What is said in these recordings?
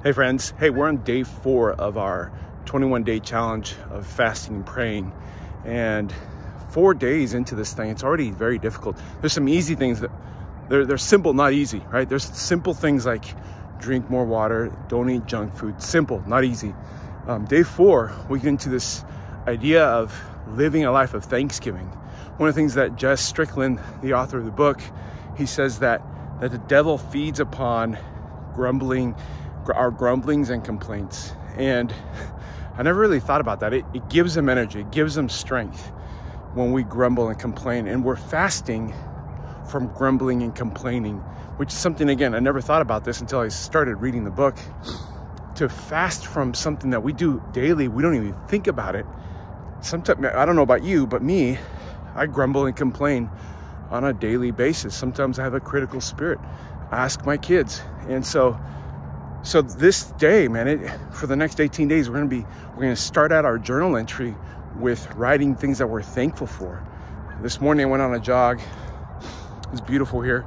Hey friends, hey, we're on day four of our 21 day challenge of fasting and praying. And four days into this thing, it's already very difficult. There's some easy things that they're, they're simple, not easy, right? There's simple things like drink more water, don't eat junk food. Simple, not easy. Um, day four, we get into this idea of living a life of thanksgiving. One of the things that Jess Strickland, the author of the book, he says that that the devil feeds upon grumbling our grumblings and complaints. And I never really thought about that. It, it gives them energy, it gives them strength when we grumble and complain. And we're fasting from grumbling and complaining, which is something, again, I never thought about this until I started reading the book. To fast from something that we do daily, we don't even think about it. Sometimes, I don't know about you, but me, I grumble and complain on a daily basis. Sometimes I have a critical spirit. I ask my kids. And so, so this day, man, it, for the next 18 days, we're gonna be, we're gonna start out our journal entry with writing things that we're thankful for. This morning I went on a jog. It's beautiful here,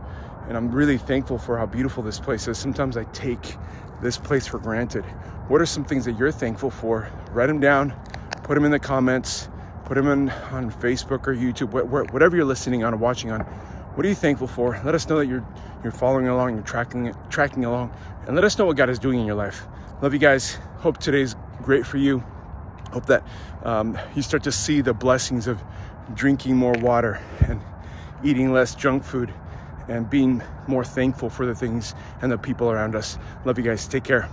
and I'm really thankful for how beautiful this place is. Sometimes I take this place for granted. What are some things that you're thankful for? Write them down, put them in the comments, put them in on Facebook or YouTube, whatever you're listening on or watching on. What are you thankful for? Let us know that you're you're following along, you're tracking it, tracking along, and let us know what God is doing in your life. Love you guys. Hope today's great for you. Hope that um, you start to see the blessings of drinking more water and eating less junk food and being more thankful for the things and the people around us. Love you guys. Take care.